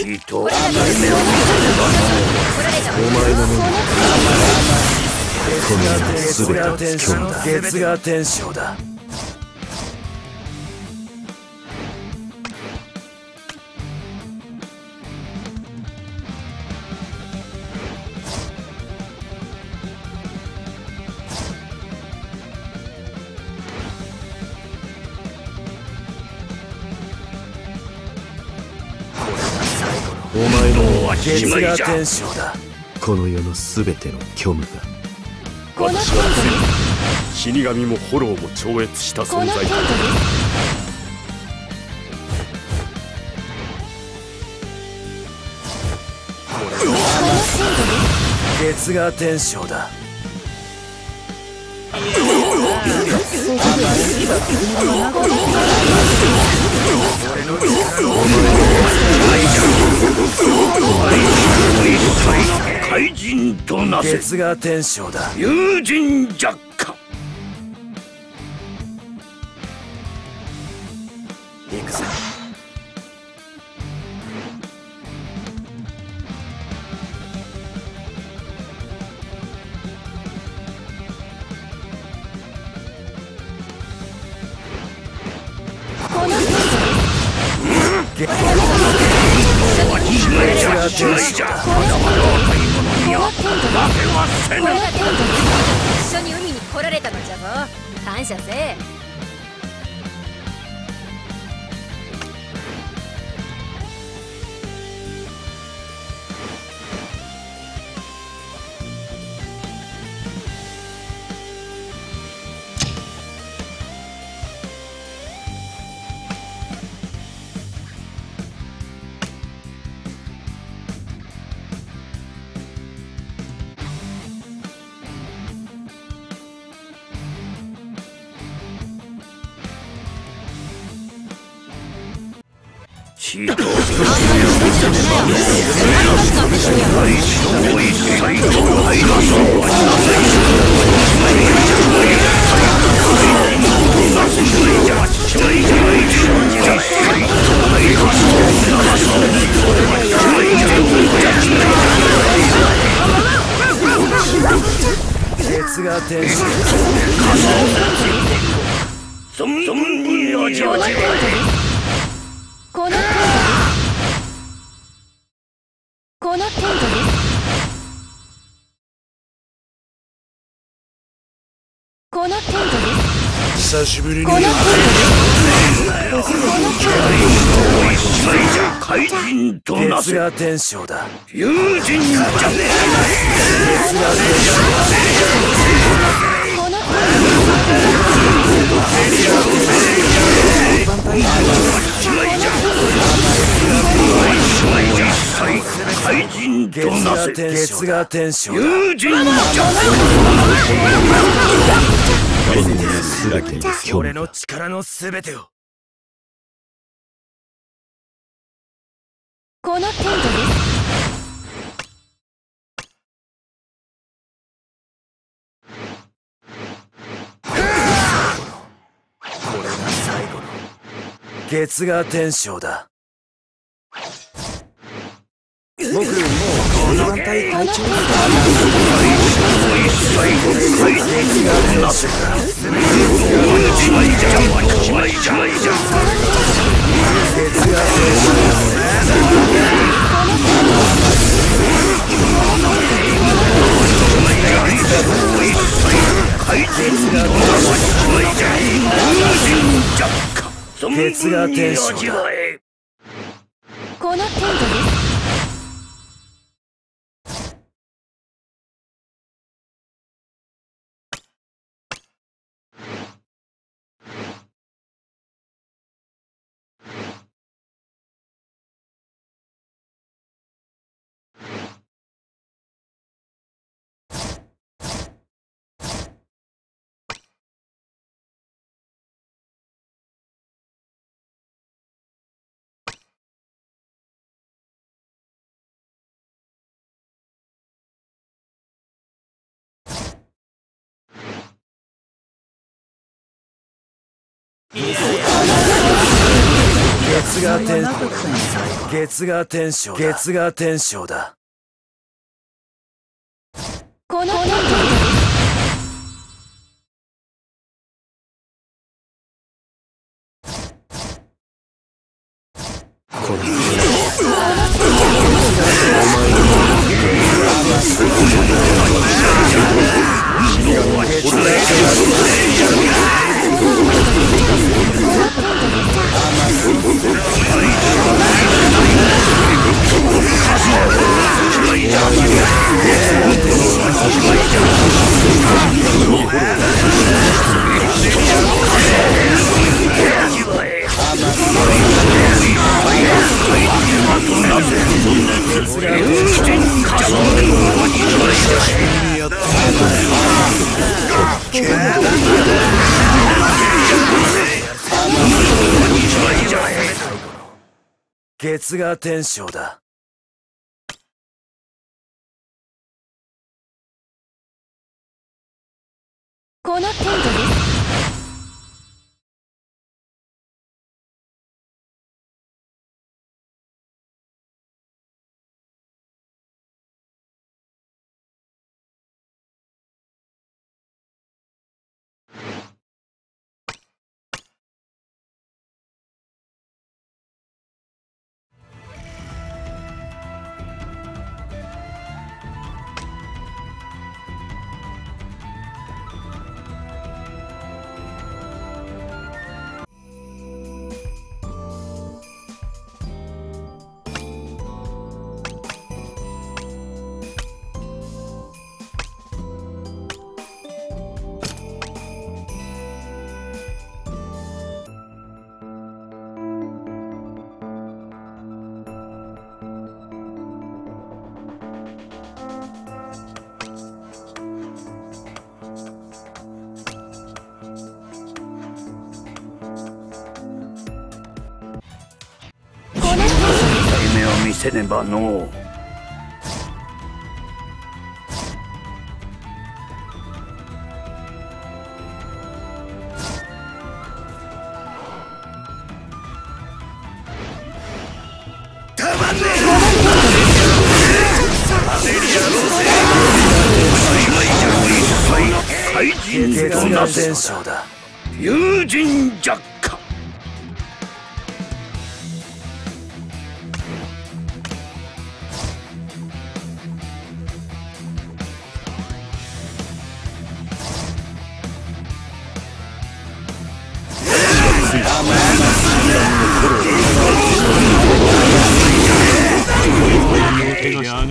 ちとお前のものこの世の全てを虚無だ月が天章だ前のは月しまいじゃが天章だこの世の全ての虚無が。この程度です。死神もフォローも超越したこの程度ですこの程度です月が天章だ怪人となせ。月が天章だ。友人弱。化行謝せ。え月が天章存分に味わえこの程度です。この程度です。この程度です。久しぶりに。この程度です怪人となせ月が天章だ友人弱化この程度怪人と月なせが天俺の力のすべてをこの程度です。これが最後の月が天章だ。僕もうこの団体隊長だ。月が天この程度です。月が天月が天章月が天章だ。この月が天章だ。せねばの。う友人ジャッ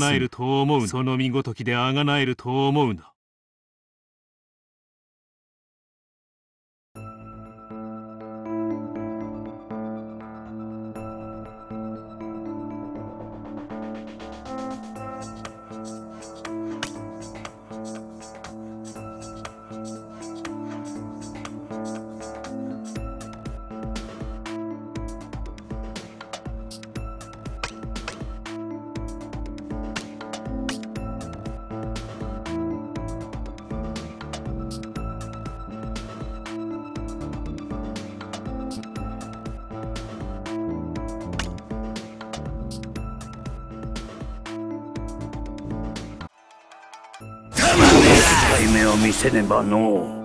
がなえると思うその身ごときであがなえると思うな。せねばのう。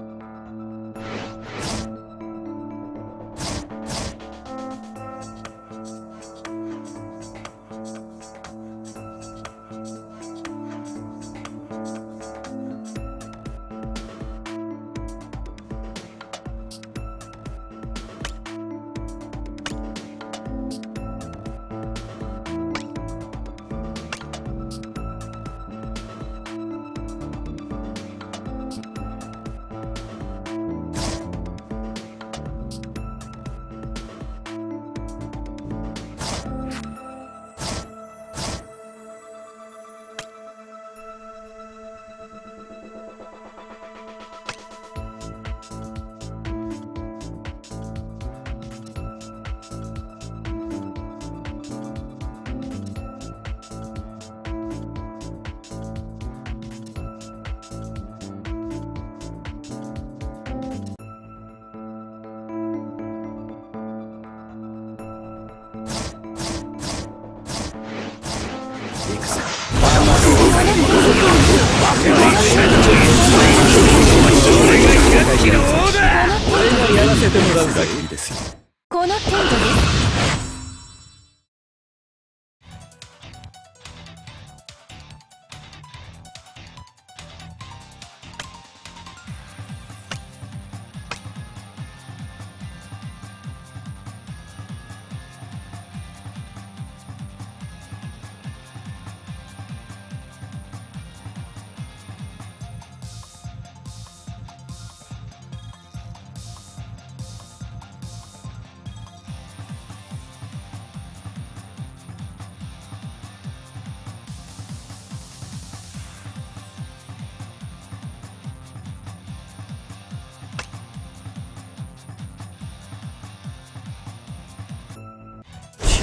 この程度です。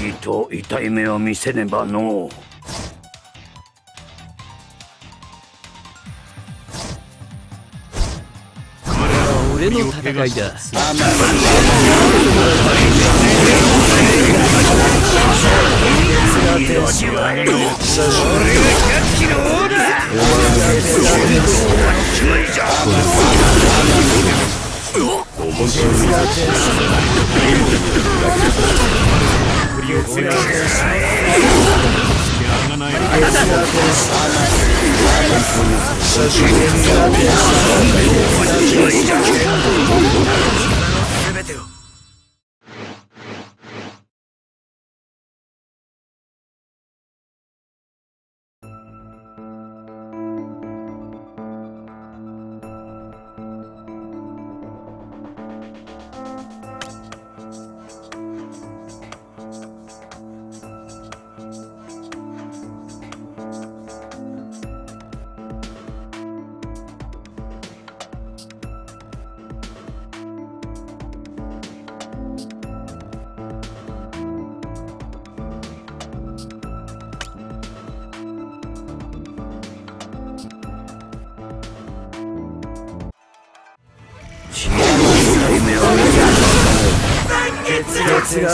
血と痛い目を見せねばのう。俺の戦いだりをごめんなさいやがないでください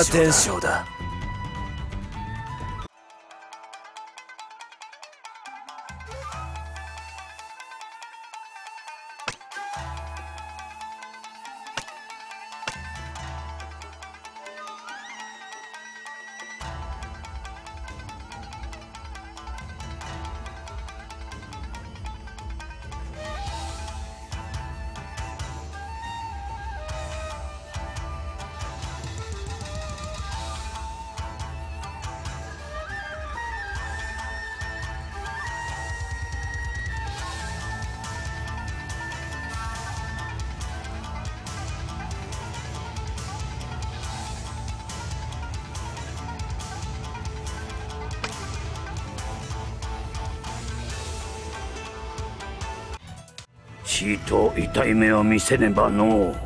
テンションだ血と痛い目を見せねばのう。こ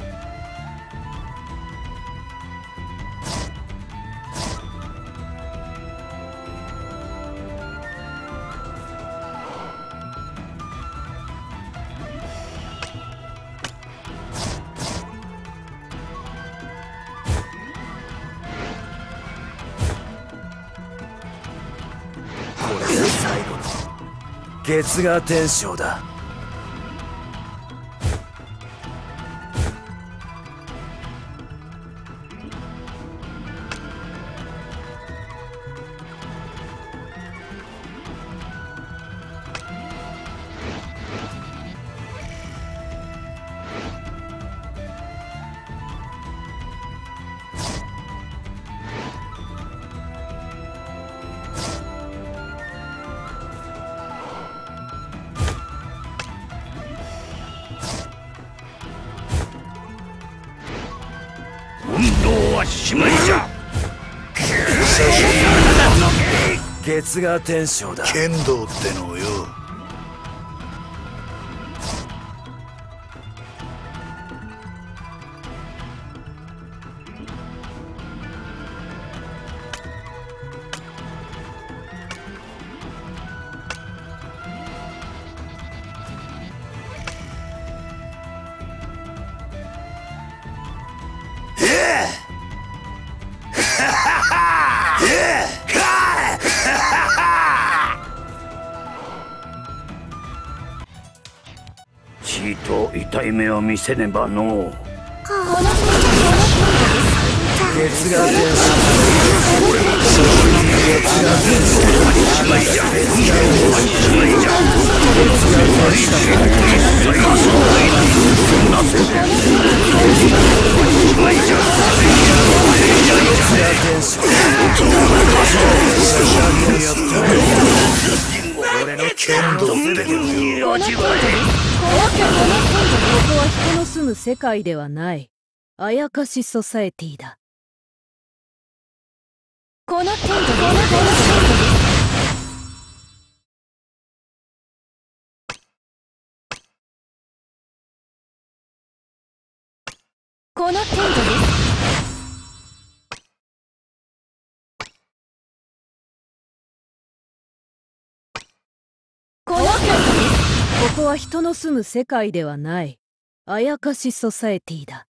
れが最後の月が天章だ。はしまいじゃ。月が天章だ剣道ってのをよ。見せねばのう。この天ケツが天使世界ではない。あやかしソサエティだ。このこのこのです。このです。ここは人の住む世界ではない。あやかしソサエティだ。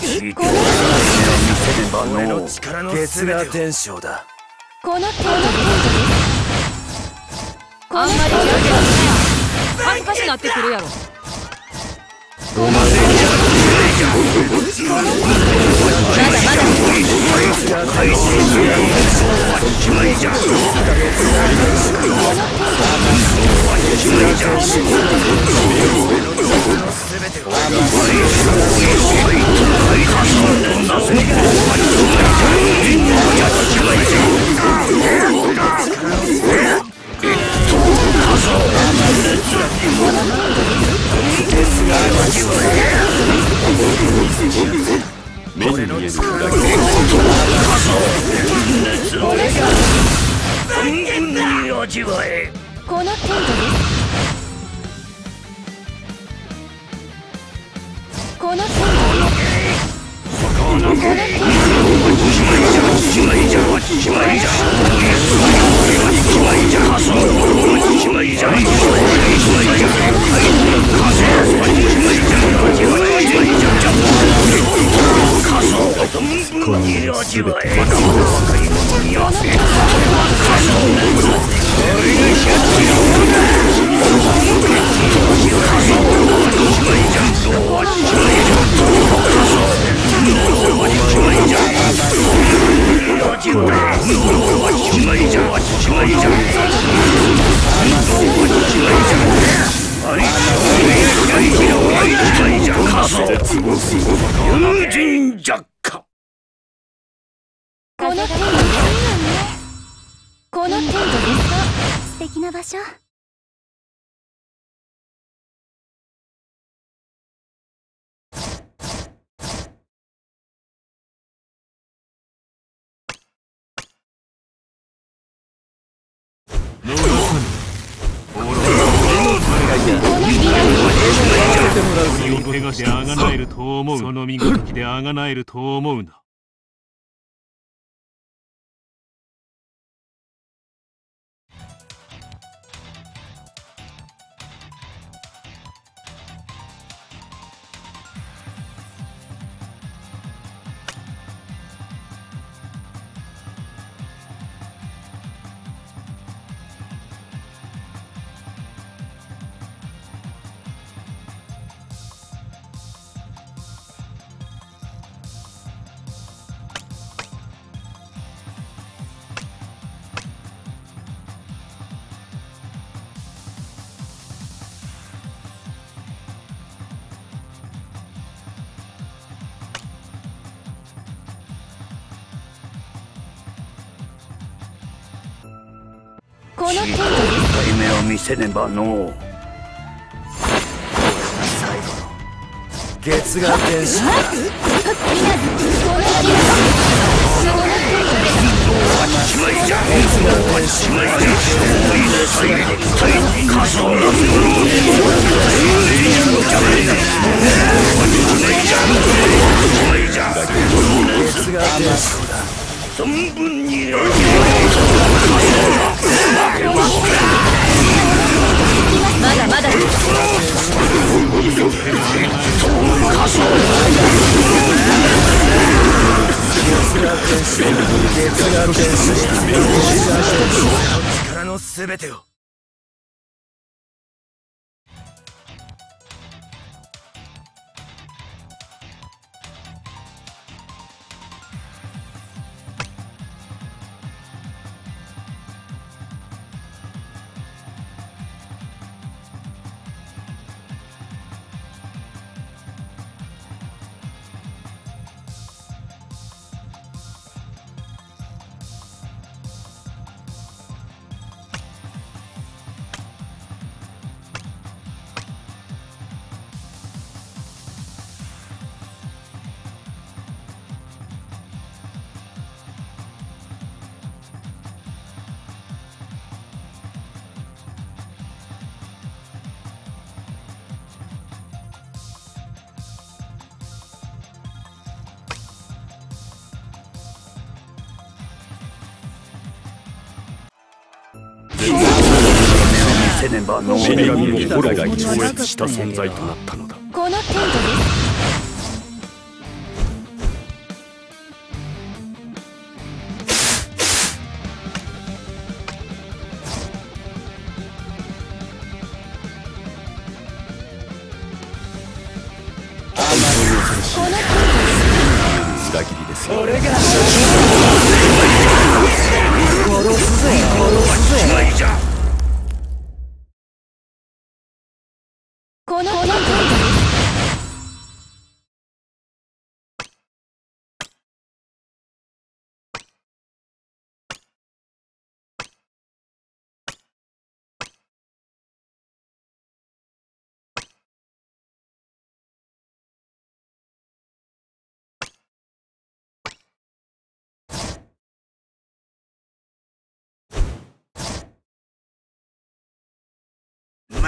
ちいと痛い目を見の力のケツが天将だこのテントです。あんまり上手はしない恥ずかしなってくるやろ。目身を汚してあがなえると思う。その身ごときであがなえると思うな目を見せねばのう。最後のケツが天使だ。ケツがまだまだ。力の全てを。せねばのう死神もホラが超超越した存在となったのだこの程度です裏切りですよこ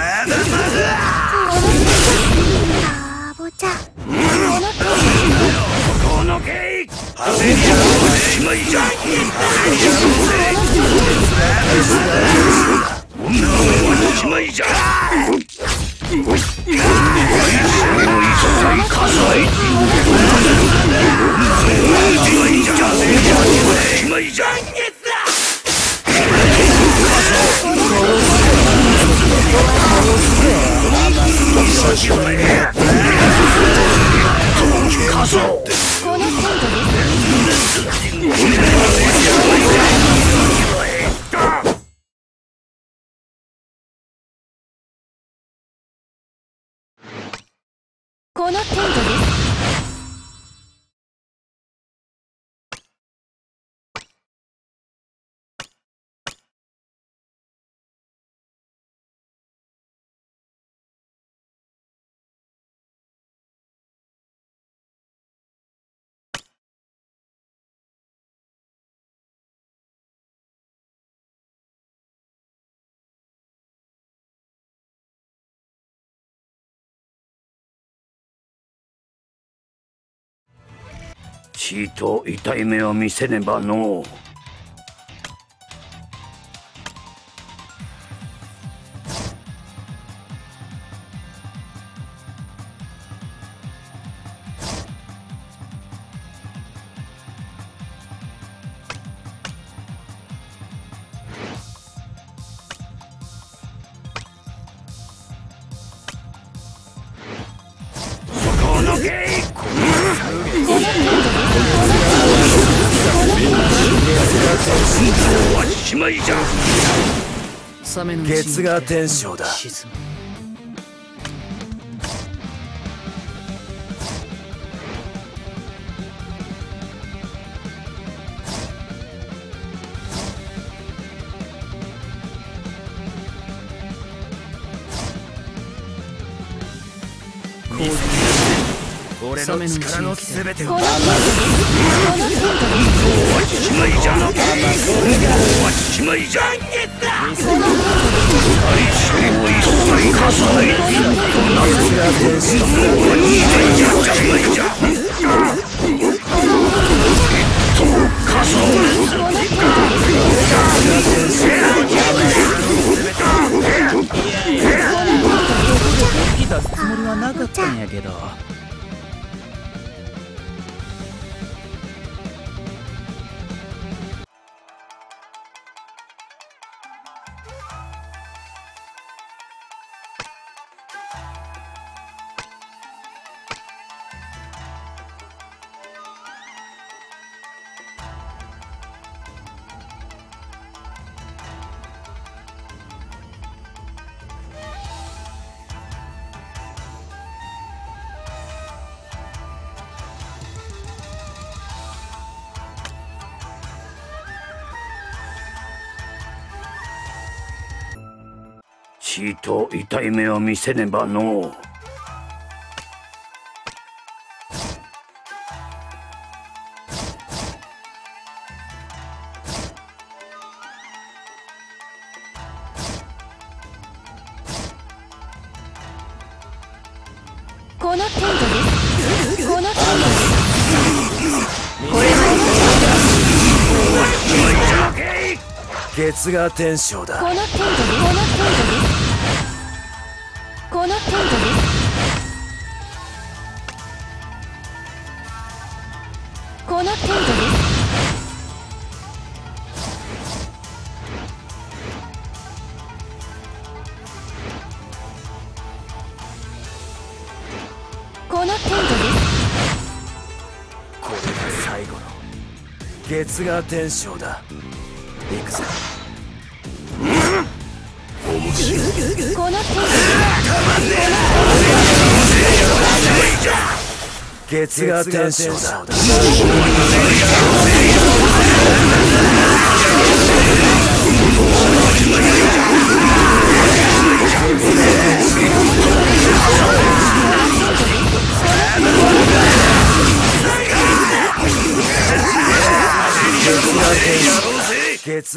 この程度でちと痛い目を見せねばのう。しまいじゃ月が天章だの力の全てをこの程度ですこの程度ですしまいじゃしまいじゃ出すつもりはなかったんやけど。ちと痛い目を見せねばのうこの程度ですこの程度でこれまで月が天章だこの程度で月が天章だ。行くぞこの程度月が天章だ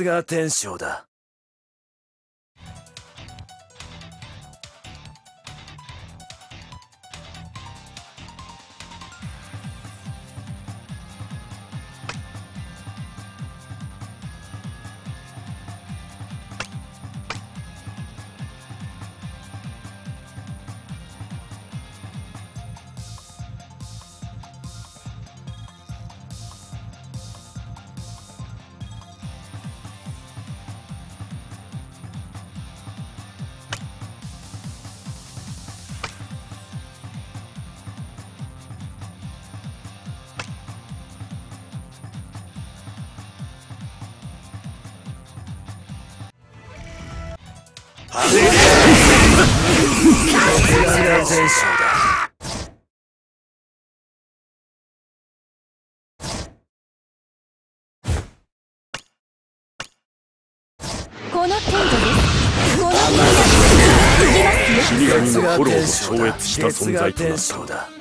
が天章だ。この程度です。この程度。ですいきますよ死神のフォローを超越した存在となった月が天章だ